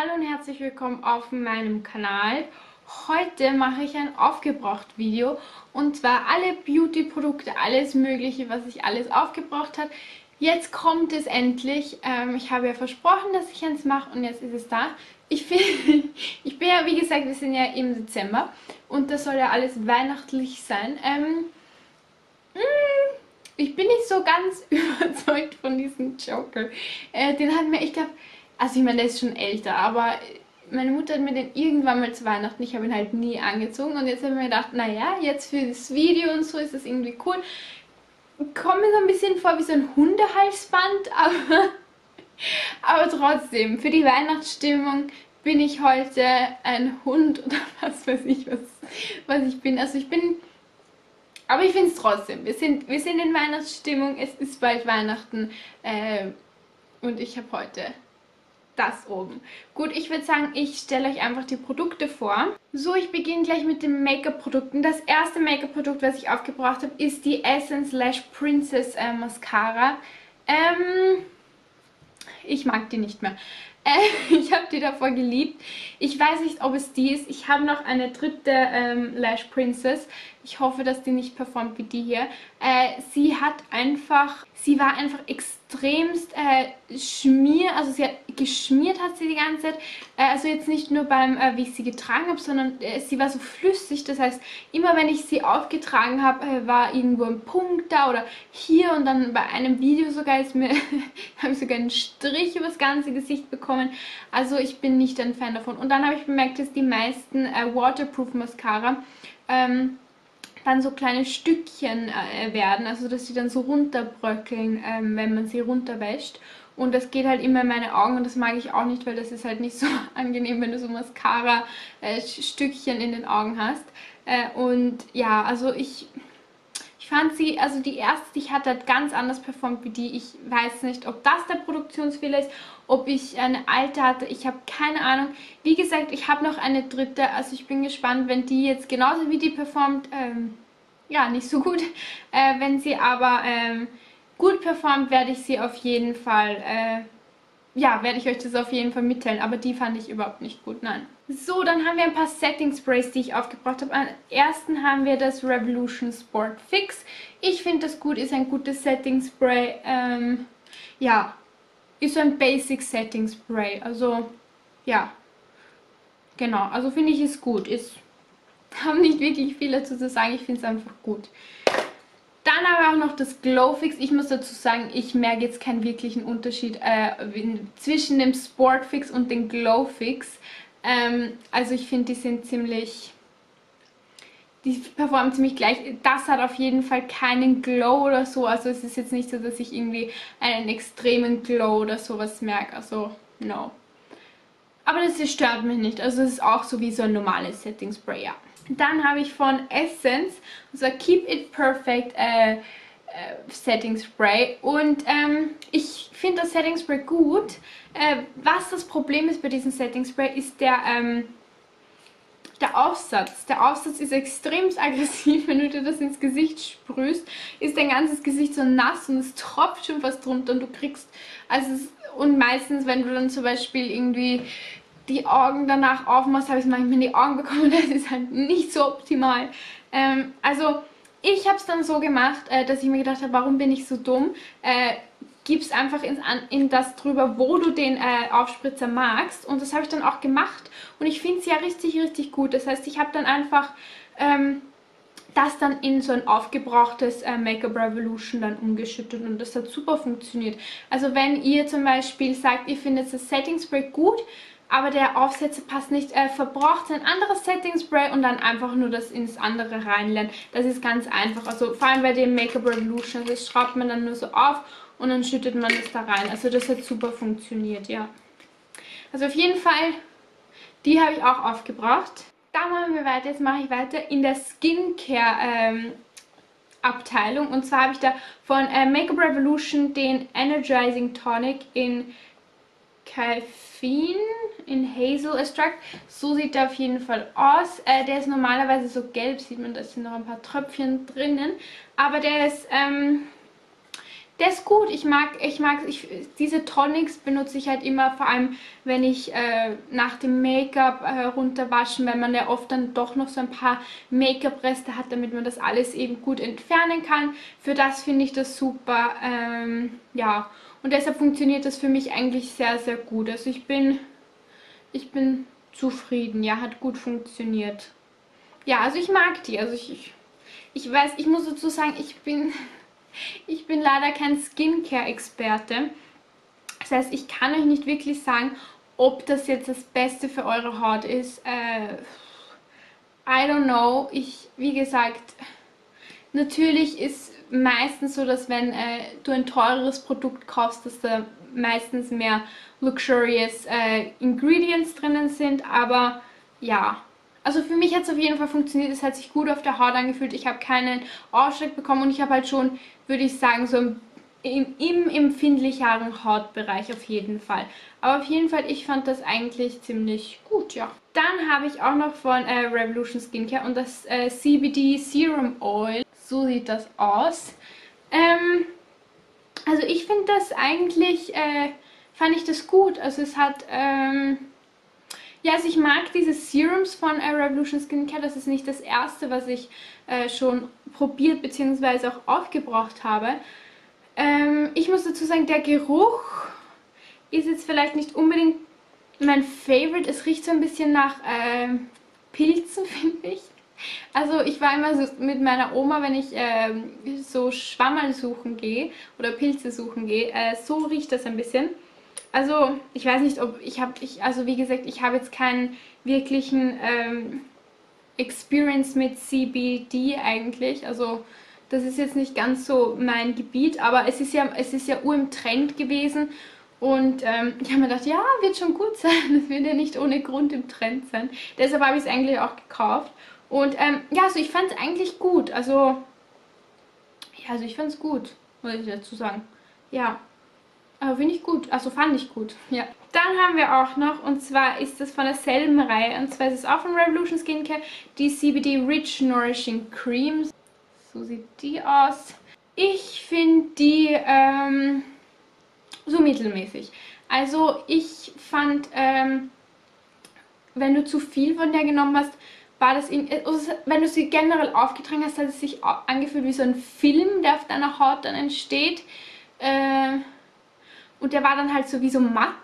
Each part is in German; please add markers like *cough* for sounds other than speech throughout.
Hallo und herzlich willkommen auf meinem Kanal. Heute mache ich ein Aufgebraucht-Video und zwar alle Beauty-Produkte, alles mögliche, was ich alles aufgebraucht habe. Jetzt kommt es endlich. Ähm, ich habe ja versprochen, dass ich eins mache und jetzt ist es da. Ich, find, *laughs* ich bin ja, wie gesagt, wir sind ja im Dezember und das soll ja alles weihnachtlich sein. Ähm, mh, mm, ich bin nicht so ganz *laughs* überzeugt von diesem Joker. Äh, den hat mir, ich glaube, also ich meine, der ist schon älter, aber meine Mutter hat mir den irgendwann mal zu Weihnachten, ich habe ihn halt nie angezogen und jetzt habe ich mir gedacht, naja, jetzt für das Video und so ist das irgendwie cool. Kommt mir so ein bisschen vor wie so ein Hundehalsband, *laughs* aber, aber trotzdem, für die Weihnachtsstimmung bin ich heute ein Hund oder was weiß ich, was, was ich bin. Also ich bin aber ich finde es trotzdem. Wir sind, wir sind in Weihnachtsstimmung. Es ist bald Weihnachten. Äh, und ich habe heute das oben. Gut, ich würde sagen, ich stelle euch einfach die Produkte vor. So, ich beginne gleich mit den Make-up-Produkten. Das erste Make-up-Produkt, was ich aufgebracht habe, ist die Essence Lash Princess äh, Mascara. Ähm, ich mag die nicht mehr. Äh, *laughs* ich habe die davor geliebt. Ich weiß nicht, ob es die ist. Ich habe noch eine dritte ähm, Lash Princess. Ich hoffe, dass die nicht performt wie die hier. Äh, sie hat einfach, sie war einfach extremst äh, schmier, also sie hat geschmiert hat sie die ganze Zeit. Äh, also jetzt nicht nur beim, äh, wie ich sie getragen habe, sondern äh, sie war so flüssig. Das heißt, immer wenn ich sie aufgetragen habe, äh, war irgendwo ein Punkt da oder hier und dann bei einem Video sogar ist mir, *laughs* habe ich sogar einen Strich über das ganze Gesicht bekommen. Also ich bin nicht ein Fan davon. Und dann habe ich bemerkt, dass die meisten Waterproof Mascara ähm, dann so kleine Stückchen äh, werden, also dass sie dann so runterbröckeln, ähm, wenn man sie runterwäscht. Und das geht halt immer in meine Augen und das mag ich auch nicht, weil das ist halt nicht so *laughs* angenehm, wenn du so Mascara-Stückchen äh, in den Augen hast. Äh, und ja, also ich, ich fand sie, also die erste, die ich hatte, hat ganz anders performt wie die. Ich weiß nicht, ob das der Produktionsfehler ist, ob ich eine alte hatte. Ich habe keine Ahnung. Wie gesagt, ich habe noch eine dritte. Also ich bin gespannt, wenn die jetzt genauso wie die performt. Ähm, ja, nicht so gut. Äh, wenn sie aber ähm, gut performt, werde ich sie auf jeden Fall... Äh, ja, werde ich euch das auf jeden Fall mitteilen. Aber die fand ich überhaupt nicht gut, nein. So, dann haben wir ein paar Setting Sprays, die ich aufgebracht habe. Am ersten haben wir das Revolution Sport Fix. Ich finde das gut, ist ein gutes Setting Spray. Ähm, ja, ist so ein Basic Setting Spray. Also, ja, genau. Also finde ich es gut. Ist, *laughs* haben nicht wirklich viel dazu zu sagen. Ich finde es einfach gut. Dann haben wir auch noch das Glowfix. Ich muss dazu sagen, ich merke jetzt keinen wirklichen Unterschied äh, zwischen dem Sportfix und dem Glowfix. Ähm, also ich finde, die sind ziemlich... Die performen ziemlich gleich. Das hat auf jeden Fall keinen Glow oder so. Also es ist jetzt nicht so, dass ich irgendwie einen extremen Glow oder sowas merke. Also, no. Aber das stört mich nicht. Also es ist auch so wie so ein normales Setting Spray, ja. Dann habe ich von Essence, und zwar Keep It Perfect äh, äh, Setting Spray. Und ähm, ich finde das Setting Spray gut. Äh, was das Problem ist bei diesem Setting Spray, ist der, ähm, der Aufsatz. Der Aufsatz ist extrem *laughs* aggressiv. Wenn du dir das ins Gesicht sprühst, ist dein ganzes Gesicht so nass und es tropft schon was drunter und du kriegst, also und meistens, wenn du dann zum Beispiel irgendwie die Augen danach aufmachst, habe ich es manchmal in die Augen bekommen. *laughs* Das ist halt nicht so optimal. Ähm, also ich habe es dann so gemacht, äh, dass ich mir gedacht habe, warum bin ich so dumm? Äh, gibst einfach ins, in das drüber, wo du den äh, Aufspritzer magst. Und das habe ich dann auch gemacht. Und ich finde es ja richtig, richtig gut. Das heißt, ich habe dann einfach ähm, das dann in so ein aufgebrauchtes äh, Make-up Revolution dann umgeschüttet. Und das hat super funktioniert. Also wenn ihr zum Beispiel sagt, ihr findet das Setting Spray gut, aber der Aufsetzer passt nicht, äh, verbraucht ein anderes Setting Spray und dann einfach nur das ins andere reinlernen. Das ist ganz einfach. Also vor allem bei dem Make-up Revolution, das schraubt man dann nur so auf und dann schüttet man das da rein. Also das hat super funktioniert, ja. Also auf jeden Fall, die habe ich auch aufgebraucht. Da machen wir weiter, jetzt mache ich weiter in der Skincare ähm, Abteilung. Und zwar habe ich da von äh, Make-up Revolution den Energizing Tonic in Caffeine in Hazel Extract. So sieht der auf jeden Fall aus. Äh, der ist normalerweise so gelb, sieht man, da sind noch ein paar Tröpfchen drinnen. Aber der ist, ähm, der ist gut. Ich mag, ich mag, ich, diese Tonics benutze ich halt immer, vor allem wenn ich äh, nach dem Make-up äh, runterwaschen, wenn man ja oft dann doch noch so ein paar Make-up-Reste hat, damit man das alles eben gut entfernen kann. Für das finde ich das super. Ähm, ja, und deshalb funktioniert das für mich eigentlich sehr, sehr gut. Also ich bin, ich bin zufrieden. Ja, hat gut funktioniert. Ja, also ich mag die. Also ich, ich, ich weiß, ich muss dazu sagen, ich bin *laughs* ich bin leider kein Skincare-Experte. Das heißt, ich kann euch nicht wirklich sagen, ob das jetzt das Beste für eure Haut ist. Äh, I don't know. Ich, wie gesagt, natürlich ist meistens so, dass wenn äh, du ein teureres Produkt kaufst, dass da meistens mehr luxurious äh, Ingredients drinnen sind. Aber ja, also für mich hat es auf jeden Fall funktioniert. Es hat sich gut auf der Haut angefühlt. Ich habe keinen Ausschlag bekommen und ich habe halt schon, würde ich sagen, so im, im empfindlicheren Hautbereich auf jeden Fall. Aber auf jeden Fall, ich fand das eigentlich ziemlich gut, ja. Dann habe ich auch noch von äh, Revolution Skincare und das äh, CBD Serum Oil. So sieht das aus. Ähm, also ich finde das eigentlich, äh, fand ich das gut. Also es hat... Ähm, ja, also ich mag diese Serums von Revolution Skincare. Das ist nicht das erste, was ich äh, schon probiert bzw. auch aufgebraucht habe. Ähm, ich muss dazu sagen, der Geruch ist jetzt vielleicht nicht unbedingt mein Favorite. Es riecht so ein bisschen nach äh, Pilzen, *laughs* finde ich. Also ich war immer so mit meiner Oma, wenn ich äh, so Schwammerl suchen gehe oder Pilze suchen gehe, äh, so riecht das ein bisschen. Also, ich weiß nicht, ob ich habe, ich, also wie gesagt, ich habe jetzt keinen wirklichen ähm, Experience mit CBD eigentlich. Also, das ist jetzt nicht ganz so mein Gebiet, aber es ist ja, es ist ja ur im Trend gewesen. Und ähm, ich habe mir gedacht, ja, wird schon gut *laughs* sein. Das wird ja nicht ohne Grund im Trend sein. Deshalb habe ich es eigentlich auch gekauft. Und ähm, ja, also ich fand es eigentlich gut. Also, ja, also ich fand es gut, muss ich dazu sagen. Ja, aber finde ich gut. Also fand ich gut. *laughs* Ja. Dann haben wir auch noch, und zwar ist das von derselben Reihe, und zwar ist es auch von Revolution Skincare, die CBD Rich Nourishing Cream. So sieht die aus. Ich finde die ähm, so mittelmäßig. Also ich fand, ähm, wenn du zu viel von der genommen hast, war das in, also wenn du sie generell aufgetragen hast, hat es sich angefühlt wie so ein Film, der auf deiner Haut dann entsteht. Äh, und der war dann halt sowieso matt.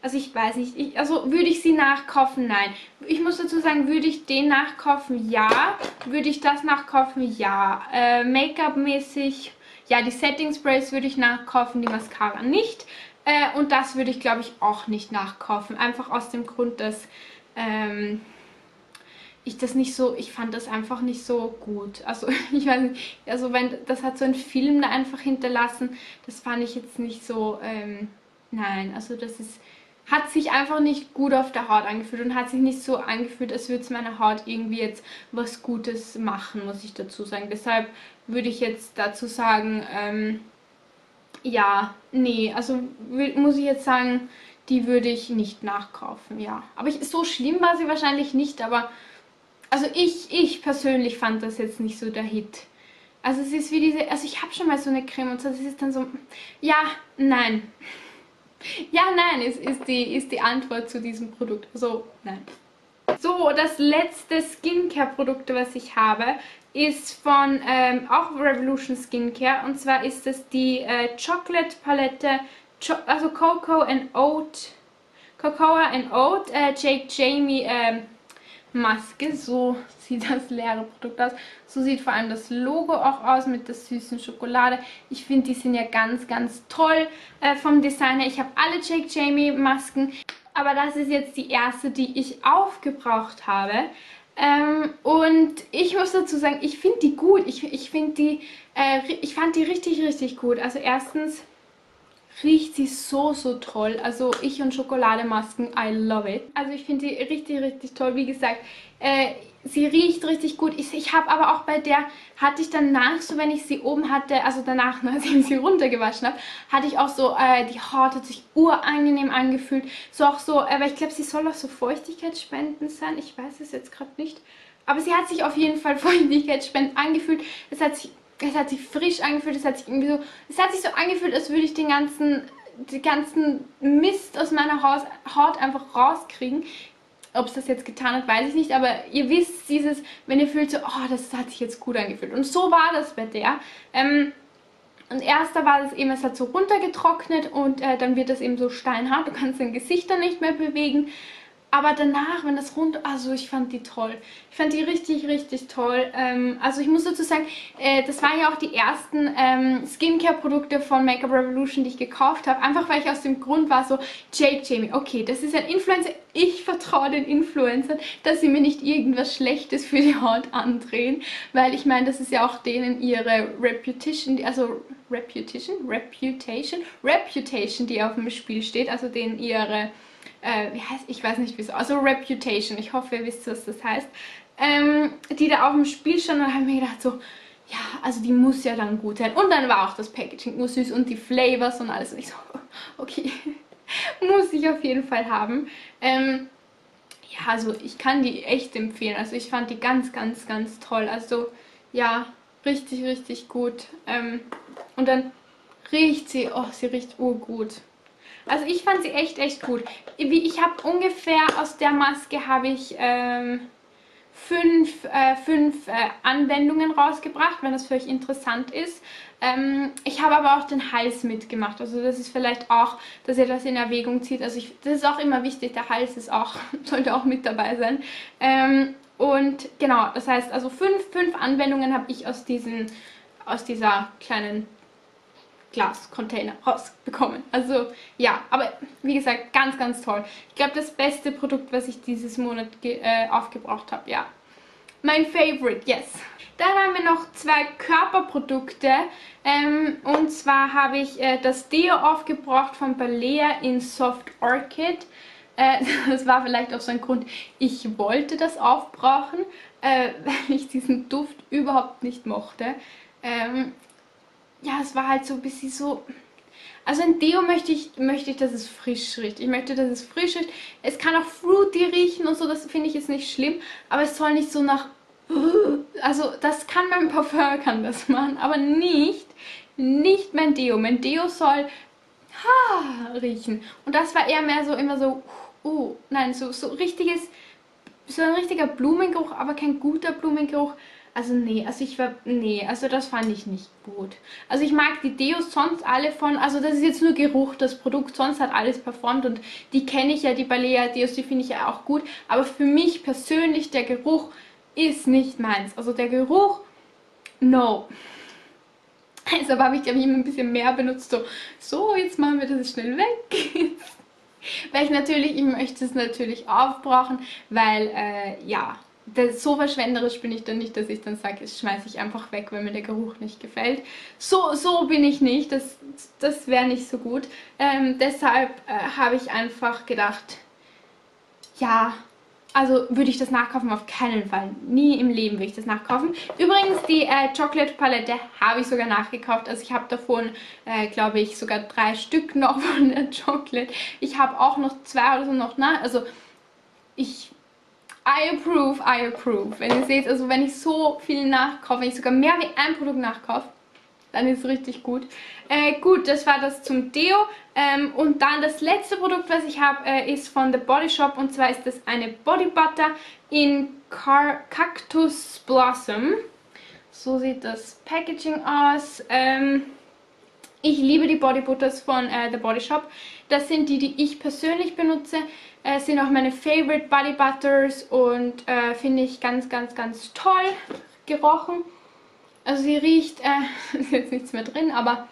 Also ich weiß nicht, ich, also würde ich sie nachkaufen? Nein. Ich muss dazu sagen, würde ich den nachkaufen? Ja. Würde ich das nachkaufen? Ja. Äh, Make-up-mäßig, ja, die Setting Sprays würde ich nachkaufen, die Mascara nicht. Äh, und das würde ich, glaube ich, auch nicht nachkaufen. Einfach aus dem Grund, dass... Ähm, ich das nicht so, ich fand das einfach nicht so gut. Also *laughs* ich weiß nicht, also wenn, das hat so ein Film da einfach hinterlassen, das fand ich jetzt nicht so, ähm, nein, also das ist, hat sich einfach nicht gut auf der Haut angefühlt und hat sich nicht so angefühlt, als würde es meiner Haut irgendwie jetzt was Gutes machen, muss ich dazu sagen. Deshalb würde ich jetzt dazu sagen, ähm, ja, nee, also muss ich jetzt sagen, die würde ich nicht nachkaufen, ja. Aber ich, so schlimm war sie wahrscheinlich nicht, aber also ich, ich persönlich fand das jetzt nicht so der Hit. Also es ist wie diese, also ich habe schon mal so eine Creme und so, das ist dann so, ja, nein. *laughs* Ja, nein, ist, ist, die, ist die Antwort zu diesem Produkt. Also, nein. So, das letzte Skincare-Produkt, was ich habe, ist von ähm, auch Revolution Skincare. Und zwar ist es die äh, Chocolate Palette, Cho also Cocoa and Oat, Cocoa and Oat, äh, Jake Jamie, äh, Maske. So *laughs* sieht das leere Produkt aus. So sieht vor allem das Logo auch aus mit der süßen Schokolade. Ich finde, die sind ja ganz, ganz toll äh, vom Designer. Ich habe alle Jake Jamie Masken, aber das ist jetzt die erste, die ich aufgebraucht habe. Ähm, und ich muss dazu sagen, ich finde die gut. Ich, ich die, äh, ich fand die richtig, richtig gut. Also erstens riecht sie so, so toll. Also ich und Schokolademasken, I love it. Also ich finde die richtig, richtig toll. Wie gesagt, äh, sie riecht richtig gut. Ich, ich habe aber auch bei der, hatte ich danach, so wenn ich sie oben hatte, also danach, *laughs* als ich sie runtergewaschen habe, hatte ich auch so, äh, die Haut hat sich urangenehm angefühlt. So auch so, aber ich glaube, sie soll auch so feuchtigkeitsspendend sein. Ich weiß es jetzt gerade nicht. Aber sie hat sich auf jeden Fall *laughs* feuchtigkeitsspendend angefühlt. Es hat sich es hat sich frisch angefühlt, es hat sich irgendwie so, es hat sich so angefühlt, als würde ich den ganzen, den ganzen Mist aus meiner Haut einfach rauskriegen. Ob es das jetzt getan hat, weiß ich nicht, aber ihr wisst dieses, wenn ihr fühlt so, oh, das hat sich jetzt gut angefühlt. Und so war das bei der. Ähm, und erster war es eben, es hat so runtergetrocknet und äh, dann wird es eben so steinhart. Du kannst dein Gesicht dann nicht mehr bewegen. Aber danach, wenn das rund, also ich fand die toll. Ich fand die richtig, richtig toll. Ähm, also ich muss dazu sagen, äh, das waren ja auch die ersten ähm, Skincare-Produkte von Makeup Revolution, die ich gekauft habe. Einfach weil ich aus dem Grund war so, Jake Jamie, okay, das ist ein Influencer. Ich vertraue den Influencern, dass sie mir nicht irgendwas Schlechtes für die Haut andrehen. Weil ich meine, das ist ja auch denen ihre Reputation, also Reputation, Reputation, Reputation, die auf dem Spiel steht. Also denen ihre äh, wie heißt, ich weiß nicht wieso, also Reputation, ich hoffe, ihr wisst, was das heißt, ähm, die da auf dem Spiel stand und habe mir gedacht so, ja, also die muss ja dann gut sein. Und dann war auch das Packaging nur süß und die Flavors und alles. Und ich so, *laughs* okay, *laughs* muss ich auf jeden Fall haben. Ähm, ja, also ich kann die echt empfehlen. Also ich fand die ganz, ganz, ganz toll. Also ja, richtig, richtig gut. Ähm, und dann riecht sie, oh, sie riecht urgut. Also ich fand sie echt, echt gut. Ich habe ungefähr aus der Maske habe ich ähm, fünf, äh, fünf äh, Anwendungen rausgebracht, wenn das für euch interessant ist. Ähm, ich habe aber auch den Hals mitgemacht. Also das ist vielleicht auch, dass ihr das in Erwägung zieht. Also ich, das ist auch immer wichtig, der Hals ist auch, *laughs* sollte auch mit dabei sein. Ähm, und genau, das heißt, also fünf, fünf Anwendungen habe ich aus, diesen, aus dieser kleinen Glascontainer rausbekommen. Also ja, aber wie gesagt, ganz, ganz toll. Ich glaube, das beste Produkt, was ich dieses Monat äh, aufgebraucht habe, ja. Mein Favorite, yes. Dann haben wir noch zwei Körperprodukte. Ähm, und zwar habe ich äh, das Deo aufgebraucht von Balea in Soft Orchid. Äh, *laughs* das war vielleicht auch so ein Grund, ich wollte das aufbrauchen, äh, *laughs* weil ich diesen Duft überhaupt nicht mochte. Ähm, ja, es war halt so ein bisschen so... Also ein Deo möchte ich, möchte ich, dass es frisch riecht. Ich möchte, dass es frisch riecht. Es kann auch fruity riechen und so, das finde ich jetzt nicht schlimm. Aber es soll nicht so nach... Also das kann mein Parfum kann das machen, aber nicht, nicht mein Deo. Mein Deo soll ha, riechen. Und das war eher mehr so immer so, oh, nein, so, so richtiges, so ein richtiger Blumengeruch, aber kein guter Blumengeruch. Also nee, also ich war, nee, also das fand ich nicht gut. Also ich mag die Deos sonst alle von, also das ist jetzt nur Geruch, das Produkt sonst hat alles performt und die kenne ich ja, die Balea Deos, die finde ich ja auch gut. Aber für mich persönlich, der Geruch ist nicht meins. Also der Geruch, no. *laughs* Deshalb habe ich, glaube ich, immer ein bisschen mehr benutzt, so, so, jetzt machen wir das schnell weg. *laughs* weil ich natürlich, ich möchte es natürlich aufbrauchen, weil, äh, ja, das, so verschwenderisch bin ich dann nicht, dass ich dann sage, das schmeiße ich einfach weg, wenn mir der Geruch nicht gefällt. So, so bin ich nicht, das, das wäre nicht so gut. Ähm, deshalb äh, habe ich einfach gedacht, ja, also würde ich das nachkaufen? Auf keinen Fall. Nie im Leben würde ich das nachkaufen. Übrigens, die äh, Chocolate Palette habe ich sogar nachgekauft. Also ich habe davon, äh, glaube ich, sogar drei Stück noch *laughs* von der Chocolate. Ich habe auch noch zwei oder so noch nach. Also ich I approve, I approve. Wenn ihr seht, also wenn ich so viel nachkaufe, wenn ich sogar mehr wie ein Produkt nachkaufe, dann ist es richtig gut. Äh, gut, das war das zum Deo. Ähm, und dann das letzte Produkt, was ich habe, äh, ist von The Body Shop. Und zwar ist das eine Body Butter in Car Cactus Blossom. So sieht das Packaging aus. Ähm, ich liebe die Body Butters von äh, The Body Shop. Das sind die, die ich persönlich benutze. Äh, sind auch meine Favorite Body Butters und äh, finde ich ganz, ganz, ganz toll gerochen. Also sie riecht, äh, *laughs* ist jetzt nichts mehr drin, aber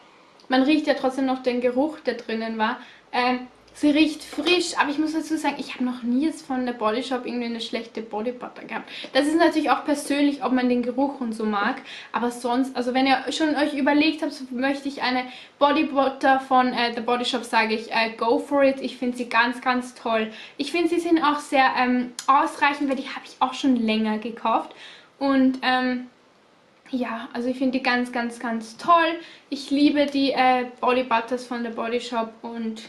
man riecht ja trotzdem noch den Geruch, der drinnen war. Äh, Sie riecht frisch, aber ich muss dazu sagen, ich habe noch nie jetzt von der Body Shop irgendwie eine schlechte Body Butter gehabt. Das ist natürlich auch persönlich, ob man den Geruch und so mag. Aber sonst, also wenn ihr schon euch überlegt habt, so möchte ich eine Body Butter von äh, The Body Shop, sage ich, äh, go for it. Ich finde sie ganz, ganz toll. Ich finde sie sind auch sehr ähm, ausreichend, weil die habe ich auch schon länger gekauft. Und ähm, ja, also ich finde die ganz, ganz, ganz toll. Ich liebe die äh, Body Butters von The Body Shop und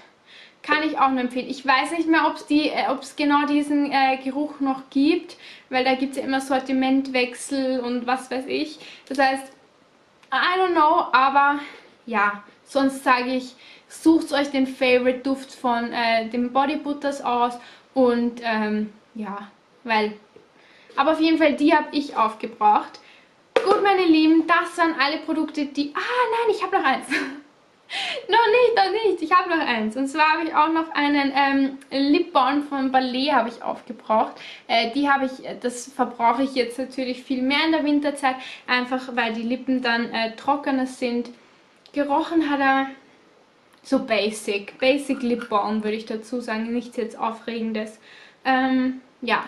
kann ich auch nur empfehlen. Ich weiß nicht mehr, ob es die, äh, genau diesen äh, Geruch noch gibt, weil da gibt es ja immer Sortimentwechsel und was weiß ich. Das heißt, I don't know, aber ja, sonst sage ich, sucht euch den Favorite Duft von äh, den Body Butters aus und ähm, ja, weil, aber auf jeden Fall, die habe ich aufgebraucht. Gut, meine Lieben, das waren alle Produkte, die, ah nein, ich habe noch eins. *laughs* noch nicht, noch nicht. Ich habe noch eins. Und zwar habe ich auch noch einen ähm, Lip Balm von Ballet habe ich aufgebraucht. Äh, die habe ich, das verbrauche ich jetzt natürlich viel mehr in der Winterzeit, einfach weil die Lippen dann äh, trockener sind. Gerochen hat er so basic, basic Lip Balm würde ich dazu sagen, nichts jetzt Aufregendes. Ähm, ja,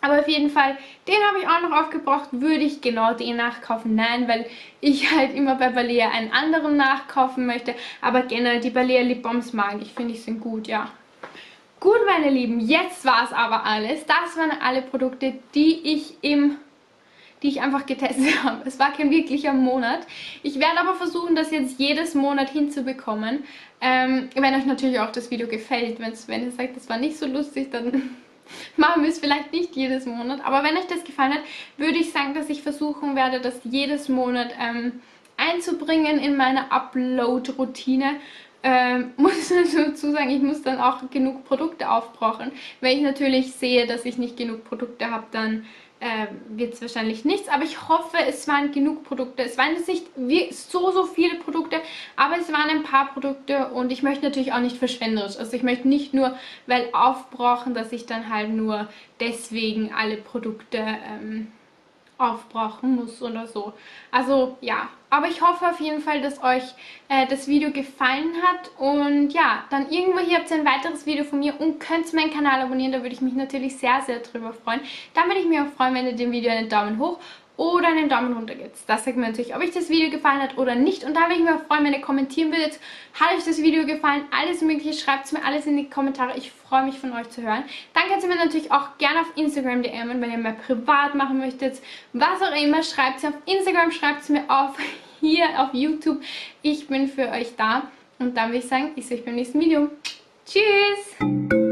aber auf jeden Fall, den habe ich auch noch aufgebraucht. Würde ich genau den nachkaufen? Nein, weil ich *laughs* halt immer bei Balea einen anderen nachkaufen möchte. Aber generell die Balea Lip Balms mag ich, finde ich sind gut, ja. Gut, meine Lieben, jetzt war es aber alles. Das waren alle Produkte, die ich im die ich einfach getestet *laughs* habe. Es war kein wirklicher Monat. Ich werde aber versuchen, das jetzt jedes Monat hinzubekommen. Ähm, wenn euch natürlich auch das Video gefällt. Wenn ihr sagt, das war nicht so lustig, dann *laughs* machen wir es vielleicht nicht jedes Monat. Aber wenn euch das gefallen hat, würde ich sagen, dass ich versuchen werde, das jedes Monat ähm, einzubringen in meine Upload-Routine. Ähm, *laughs* muss dazu sagen, ich muss dann auch genug Produkte aufbrauchen. Wenn ich natürlich sehe, dass ich nicht genug Produkte habe, dann äh, wird es wahrscheinlich nichts. Aber ich hoffe, es waren genug Produkte. Es waren jetzt nicht so, so viele Produkte, aber es waren ein paar Produkte und ich möchte natürlich auch nicht verschwenderisch. Also ich möchte nicht nur, weil aufbrauchen, dass ich dann halt nur deswegen alle Produkte ähm, aufbrauchen muss oder so. Also ja, aber ich hoffe auf jeden Fall, dass euch äh, das Video gefallen hat und ja, dann irgendwo hier habt ihr ein weiteres Video von mir und könnt meinen Kanal abonnieren, da würde ich mich natürlich sehr, sehr drüber freuen. Dann würde ich mich auch freuen, wenn ihr dem Video einen Daumen hoch oder einen Daumen runter gibt. Das sagt mir natürlich, ob euch das Video gefallen hat oder nicht. Und da würde ich mich freuen, wenn ihr kommentieren würdet. Hat euch das Video gefallen? Alles mögliche, schreibt es mir alles in die Kommentare. Ich freue mich von euch zu hören. Dann könnt ihr mir natürlich auch gerne auf Instagram DMen, wenn ihr mehr privat machen möchtet. Was auch immer, schreibt es mir auf Instagram, schreibt es mir auf *laughs* hier auf YouTube. Ich bin für euch da. Und dann würde ich sagen, ich sehe euch beim nächsten Video. Tschüss!